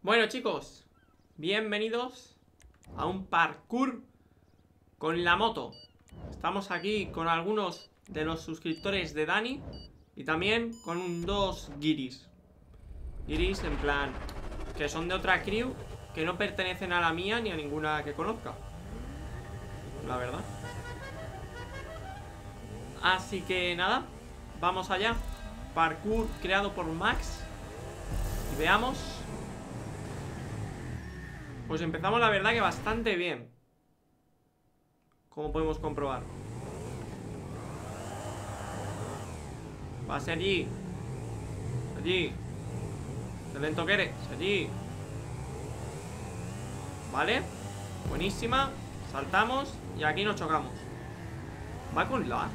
Bueno chicos, bienvenidos a un parkour con la moto. Estamos aquí con algunos de los suscriptores de Dani Y también con dos guiris. Guiris en plan, que son de otra crew Que no pertenecen a la mía ni a ninguna que conozca La verdad. Así que nada, vamos allá. Parkour creado por Max. Y veamos Pues empezamos la verdad que bastante bien. Como podemos comprobar Pase allí. Allí. Qué lento que eres, allí. Vale. Buenísima. Saltamos y aquí nos chocamos. Va con la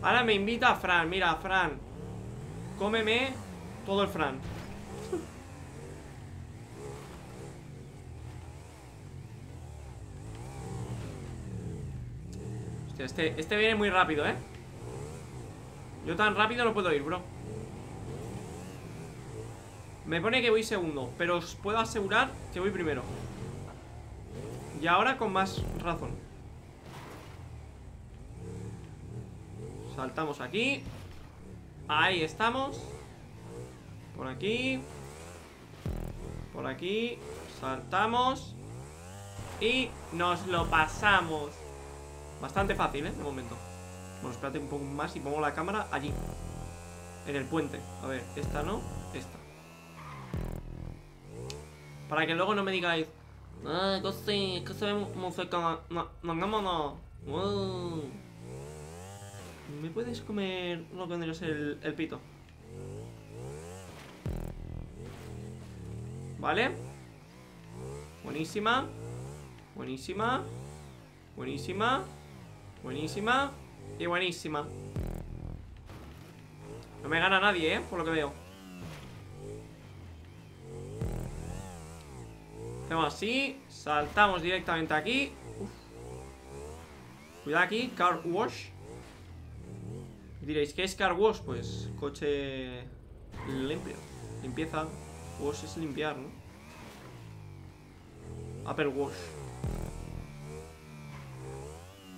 Ahora me invita a Fran. Mira, Fran. Cómeme todo el Fran este, este viene muy rápido, ¿eh? Yo tan rápido no puedo ir, bro. Me pone que voy segundo Pero os puedo asegurar que voy primero. Y ahora con más razón. Saltamos aquí. Ahí estamos. Por aquí. Por aquí. Saltamos. Y nos lo pasamos Bastante fácil, ¿eh? De momento. Bueno, espérate un poco más y pongo la cámara allí. En el puente. A ver, esta no, esta. Para que luego no me digáis Ah, sí, que se ve no, no, no. Wow. ¿Me puedes comer lo que vendría el, el pito? Vale. Buenísima. Buenísima. Buenísima Buenísima. Y buenísima. No me gana nadie, ¿eh? Por lo que veo. Hacemos así. Saltamos directamente aquí. Uf. Cuidado aquí, car wash. Diréis, ¿qué es car wash? Pues coche limpio. Limpieza. Wash es limpiar, ¿no? Upper wash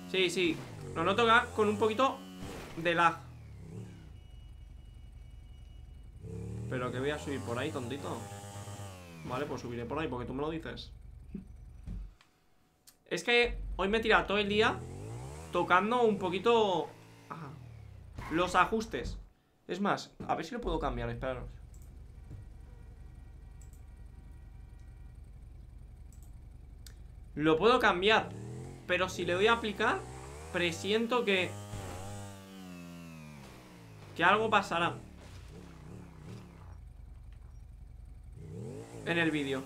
Sí, sí. Lo noto con un poquito de lag. Pero que voy a subir por ahí, tontito. Vale, pues subiré por ahí porque tú me lo dices. Es que hoy me he tirado todo el día Tocando un poquito los ajustes. Es más, a ver si lo puedo cambiar, esperaros. Lo puedo cambiar Pero si le doy a aplicar Presiento que Que algo pasará. En el vídeo.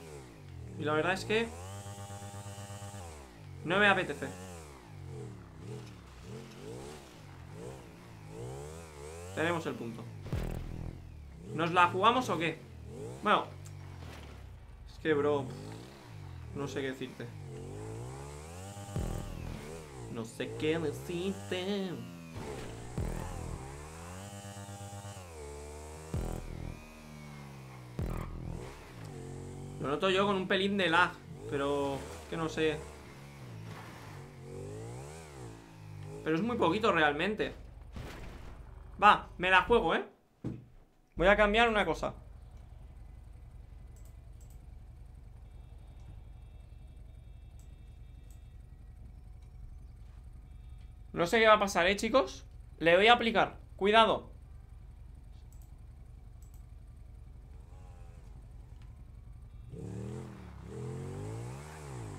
Y la verdad es que No me apetece. Tenemos el punto. ¿Nos la jugamos o qué? Bueno Es que bro No sé qué decirte No sé qué decirte. Lo noto yo con un pelín de lag Pero que no sé. Pero es muy poquito realmente. Va, me la juego, ¿eh? Voy a cambiar una cosa No sé qué va a pasar, ¿eh, chicos? Le voy a aplicar Cuidado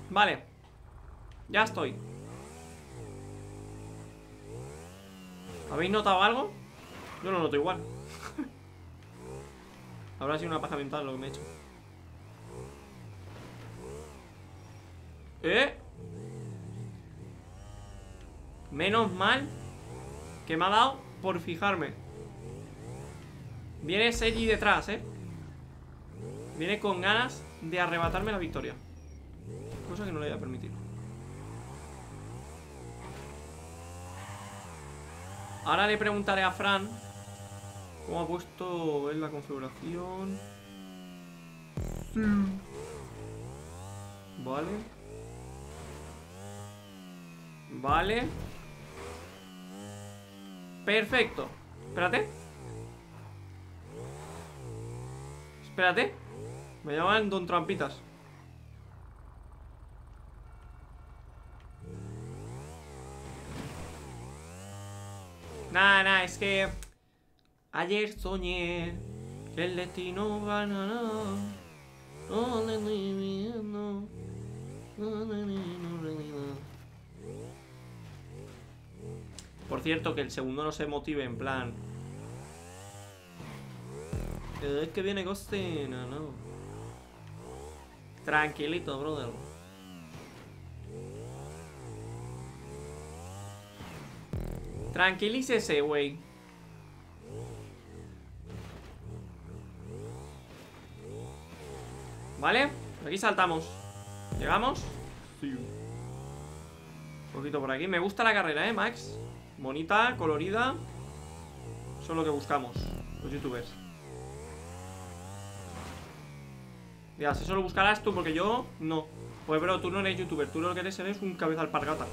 Vale Ya estoy ¿Habéis notado algo? Yo lo noto igual Habrá sido una paja mental lo que me he hecho ¿Eh? Menos mal Que me ha dado por fijarme Viene Seiji detrás, ¿eh? Viene con ganas de arrebatarme la victoria Cosa que no le voy a permitir Ahora le preguntaré a Fran ¿Cómo ha puesto en la configuración? Vale. Vale. Perfecto. Espérate. Espérate. Me llaman Don Trampitas. Nah, nah, es que ayer soñé que el destino va no, no, no, no, Por cierto, que el segundo no se motive en plan. Es que viene Costina, no. Tranquilito, brother. Tranquilícese, güey. ¿Vale? Aquí saltamos. ¿Llegamos? Sí. Un poquito por aquí. Me gusta la carrera, ¿eh, Max? Bonita, colorida. Eso es lo que buscamos, los youtubers. Ya, si eso lo buscarás tú, porque yo no. Pues, bro, tú no eres youtuber. Tú lo que eres eres un cabeza alpargata.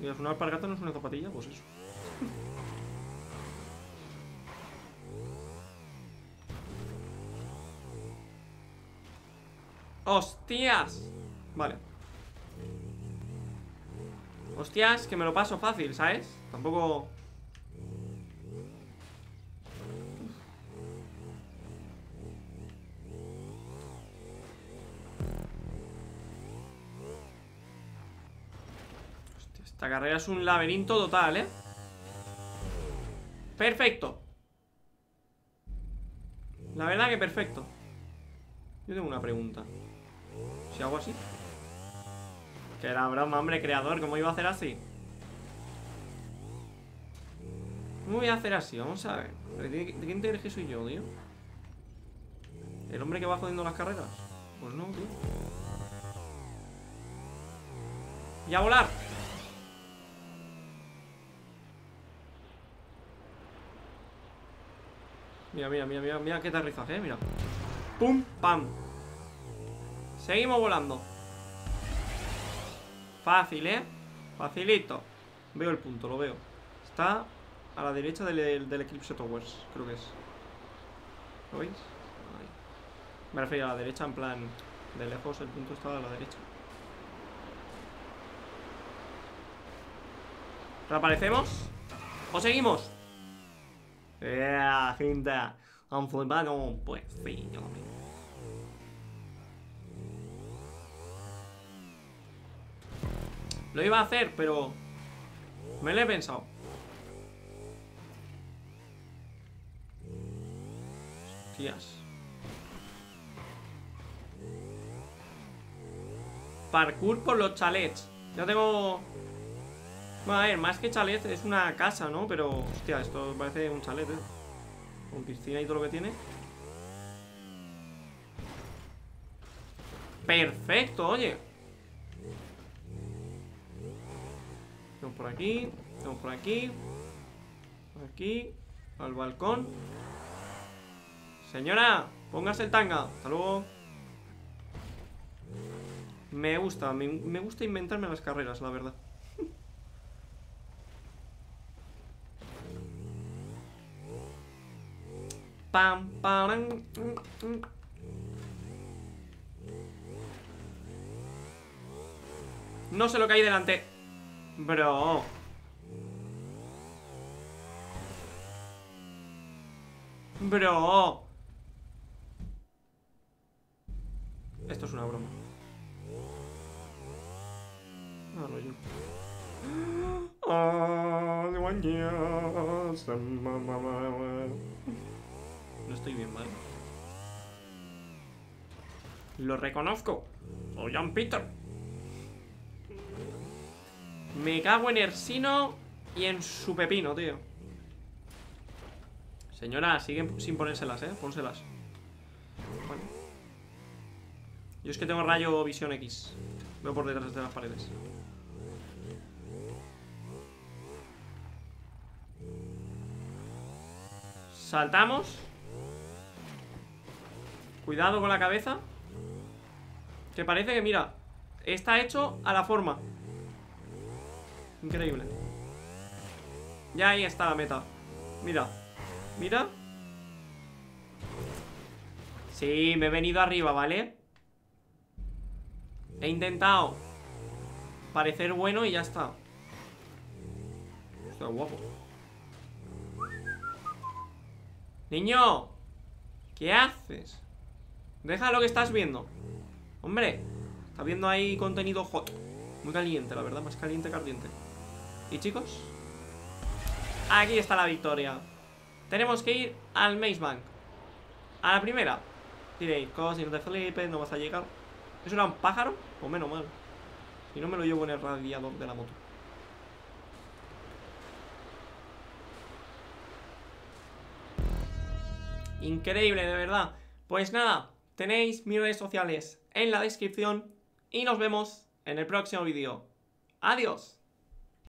Mira, una alpargata no es una zapatilla, pues eso. ¡Hostias! Vale Hostias, que me lo paso fácil, ¿sabes? Tampoco... Hostia, esta carrera es un laberinto total, ¿eh? Perfecto La verdad que perfecto Yo tengo una pregunta Si hago así Que era broma, hombre, creador ¿Cómo iba a hacer así? ¿Cómo voy a hacer así? Vamos a ver. ¿De, quién te crees que soy yo, tío? ¿El hombre que va jodiendo las carreras? Pues no, tío. ¡Y a volar! Mira, mira, mira, mira, mira qué aterrizaje, eh, mira. ¡Pum! ¡Pam! Seguimos volando. Fácil, ¿eh? Facilito. Veo el punto, lo veo. Está a la derecha del, del Eclipse Towers, creo que es. ¿Lo veis? Me refiero a la derecha, en plan, de lejos el punto está a la derecha. ¿Reaparecemos? ¿O seguimos? Yeah, gente. Pues sí, yo Lo iba a hacer, pero me lo he pensado. Parkour por los chalets. Ya tengo... Bueno, a ver, más que chalet es una casa, ¿no? Pero, hostia, esto parece un chalet, ¿eh? Con piscina y todo lo que tiene. Perfecto, oye. Vamos por aquí. Vamos por aquí. Por aquí. Al balcón. Señora, póngase el tanga Hasta luego Me gusta, me, gusta inventarme las carreras, la verdad Pam, pam, No sé lo que delante Bro Bro Esto es una broma. No, yo. No estoy bien, ¿vale? Lo reconozco. Soy Jan Peter. Me cago en Ersino y en su pepino, tío. Señora, siguen sin ponérselas, ¿eh? Pónselas. Yo es que tengo rayo visión X. Veo por detrás de las paredes. Saltamos. Cuidado con la cabeza Que parece que, mira Está hecho a la forma Increíble. Ya ahí está la meta. Mira. Mira. Sí, me he venido arriba, ¿vale? He intentado Parecer bueno y ya está. Está guapo. Niño ¿Qué haces? Deja lo que estás viendo. Hombre Estás viendo ahí contenido hot Muy caliente, la verdad, más caliente que ardiente ¿Y chicos? Aquí está la victoria. Tenemos que ir al Maze Bank. A la primera. Diréis, si no te no vas a llegar ¿Eso era un pájaro? O menos mal. Si no me lo llevo en el radiador de la moto. Increíble, de verdad. Pues nada, tenéis mis redes sociales en la descripción Y nos vemos en el próximo vídeo. Adiós